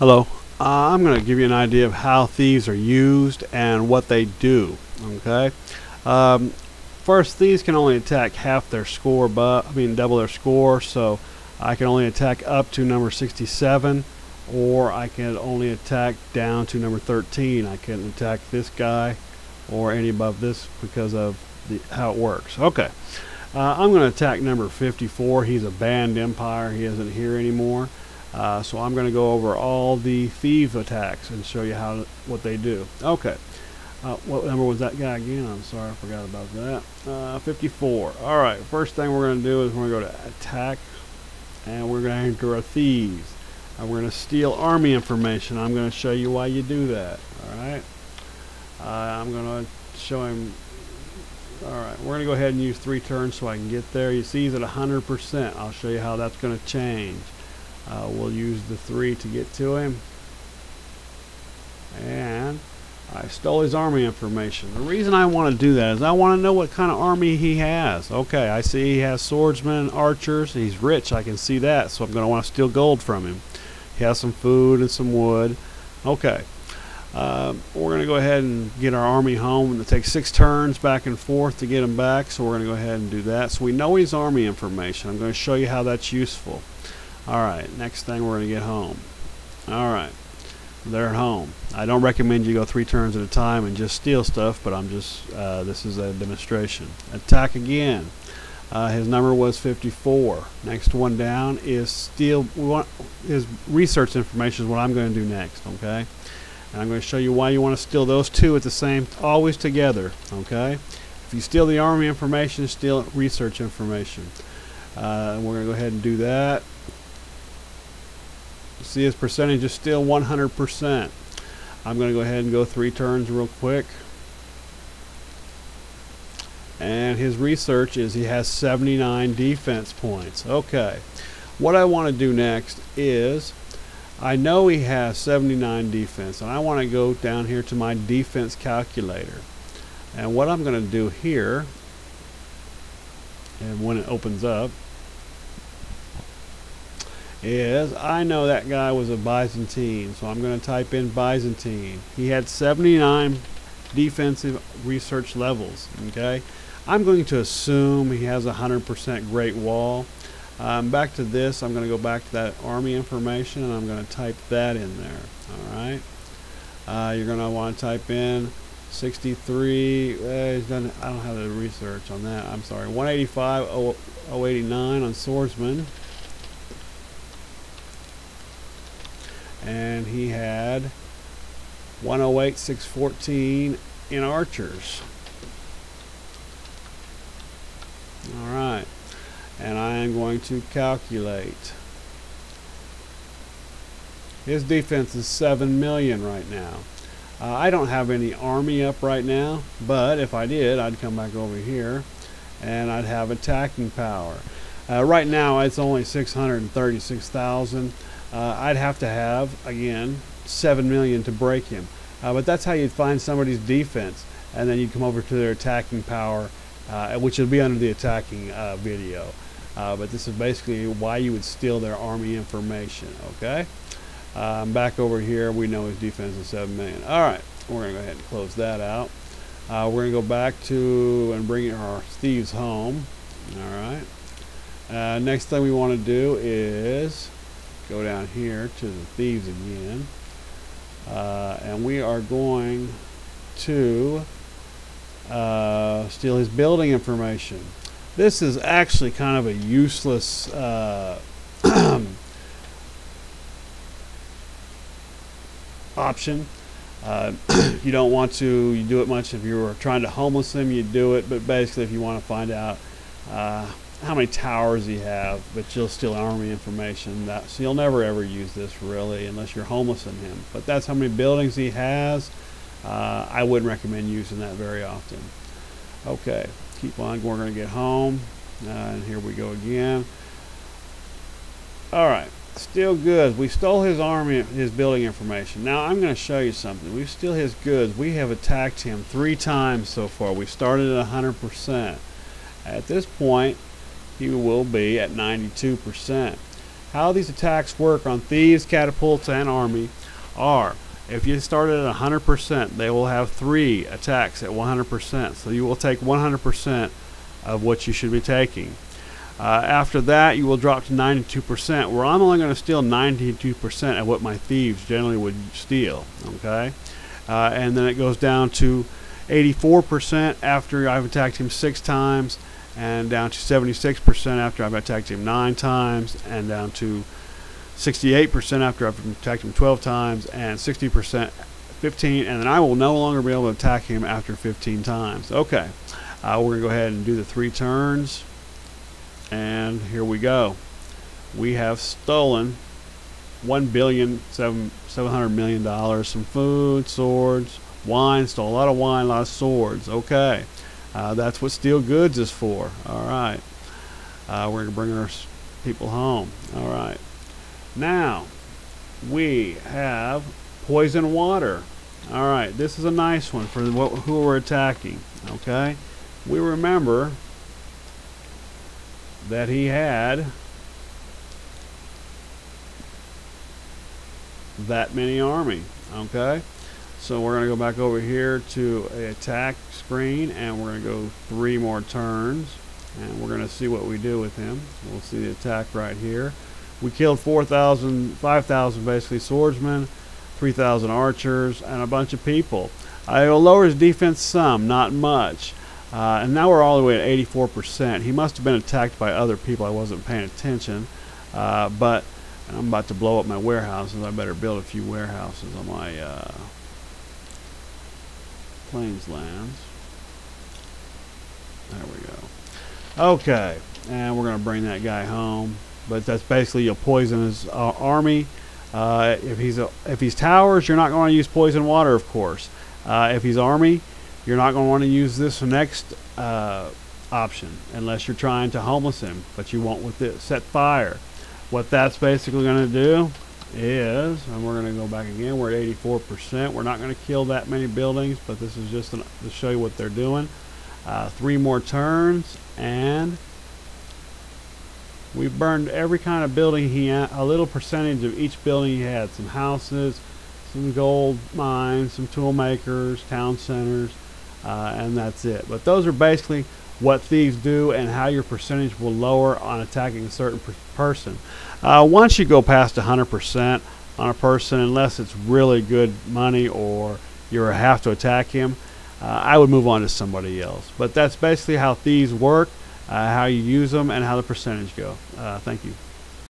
Hello. Uh, I'm going to give you an idea of how thieves are used and what they do. Okay. Um, first, thieves can only attack half their score, but I mean double their score. So I can only attack up to number 67, or I can only attack down to number 13. I can attack this guy or any above this because of the, how it works. Okay. Uh, I'm going to attack number 54. He's a banned empire. He isn't here anymore. Uh, so I'm going to go over all the thief attacks and show you how what they do. Okay. Uh, what number was that guy again? I'm sorry, I forgot about that. Uh, 54. All right. First thing we're going to do is we're going to go to attack, and we're going to enter a thieves. And we're going to steal army information. I'm going to show you why you do that. All right. Uh, I'm going to show him. All right. We're going to go ahead and use three turns so I can get there. You see he's at 100%. I'll show you how that's going to change. Uh, we'll use the three to get to him. And I stole his army information. The reason I want to do that is I want to know what kind of army he has. Okay, I see he has swordsmen, archers. He's rich. I can see that. So I'm going to want to steal gold from him. He has some food and some wood. Okay. Uh, we're going to go ahead and get our army home. It takes six turns back and forth to get him back, so we're going to go ahead and do that. So we know his army information. I'm going to show you how that's useful. Alright, next thing we're going to get home. Alright, they're at home. I don't recommend you go three turns at a time and just steal stuff, but I'm just, uh, this is a demonstration. Attack again. Uh, his number was 54. Next one down is steal, we want, his research information is what I'm going to do next, okay? And I'm going to show you why you want to steal those two at the same, always together, okay? If you steal the army information, steal research information. Uh, we're going to go ahead and do that. See his percentage is still 100%. I'm going to go ahead and go three turns real quick. And his research is he has 79 defense points. Okay. What I want to do next is I know he has 79 defense and I want to go down here to my defense calculator. And what I'm going to do here and when it opens up is I know that guy was a Byzantine, so I'm going to type in Byzantine. He had 79 defensive research levels. Okay, I'm going to assume he has a 100% Great Wall. Um, back to this, I'm going to go back to that army information and I'm going to type that in there. All right, uh, you're going to want to type in 63. Uh, I don't have the research on that. I'm sorry. 185 089 on swordsman. And he had 108 614 in archers. All right. And I am going to calculate. His defense is 7 million right now. Uh, I don't have any army up right now but if I did I'd come back over here and I'd have attacking power. Uh, right now it's only 636,000 uh, I'd have to have again seven million to break him. Uh, but that's how you'd find somebody's defense, and then you'd come over to their attacking power, uh, which will be under the attacking uh, video. Uh, but this is basically why you would steal their army information. Okay. Um, back over here, we know his defense is seven million. All right, we're gonna go ahead and close that out. Uh, we're gonna go back to and bring our thieves home. All right. next thing we want to do is go down here to the thieves again. Uh, and we are going to uh, steal his building information. This is actually kind of a useless uh, option. Uh, you don't want to you do it much. If you were trying to homeless them you do it. But basically if you want to find out uh, how many towers he have, but you'll steal army information. That, so you'll never ever use this really unless you're homeless in him. But that's how many buildings he has. Uh, I wouldn't recommend using that very often. Okay, keep on. We're going to get home. Uh, and here we go again. All right, still good. We stole his army, his building information. Now I'm going to show you something. We steal his goods. We have attacked him three times so far. We started at 100%. At this point, he will be at 92%. how these attacks work on thieves, catapults, and army are if you start at 100%, they will have three attacks at 100%. So you will take 100% of what you should be taking. Uh, after that, you will drop to 92%, where I'm only going to steal 92% of what my thieves generally would steal. Okay, uh, and then it goes down to 84% after I've attacked him six times, and down to 76% after I've attacked him nine times, and down to 68% after I've attacked him 12 times, and 60% 15, and then I will no longer be able to attack him after 15 times. Okay, uh, we're going to go ahead and do the three turns, and here we go. We have stolen one billion seven seven hundred million dollars, some food, swords, wine. Stole a lot of wine, a lot of swords. Okay, uh, that's what steal goods is for. All right, uh, we're gonna bring our people home. All right. Now, we have poison water. All right, this is a nice one for what, who we're attacking. Okay, we remember that he had that many army. Okay, so we're going to go back over here to attack screen, and we're going to go three more turns, and we're going to see what we do with him. We'll see the attack right here. We killed 4,000, 5,000 basically swordsmen, 3,000 archers, and a bunch of people. I will lower his defense some, not much. Uh, and now we're all the way at 84%. He must have been attacked by other people. I wasn't paying attention. Uh, but I'm about to blow up my warehouses. I better build a few warehouses on my uh, plains lands. There we go. Okay, and we're going to bring that guy home but that's basically you'll poison his uh, army. Uh, if he's a, if he's towers, you're not going to use poison water, of course. Uh, if he's army, you're not going to want to use this next uh, option unless you're trying to homeless him, but you won't with it set fire. What that's basically going to do is, and we're going to go back again, we're at 84%. We're not going to kill that many buildings, but this is just an, to show you what they're doing. Uh, three more turns, and we burned every kind of building he had, a little percentage of each building he had. Some houses, some gold mines, some tool makers, town centers, uh, and that's it. But those are basically what thieves do and how your percentage will lower on attacking a certain per person. Uh, once you go past 100% on a person, unless it's really good money or you have to attack him, uh, I would move on to somebody else. But that's basically how thieves work uh, how you use them, and how the percentage go. Uh, thank you.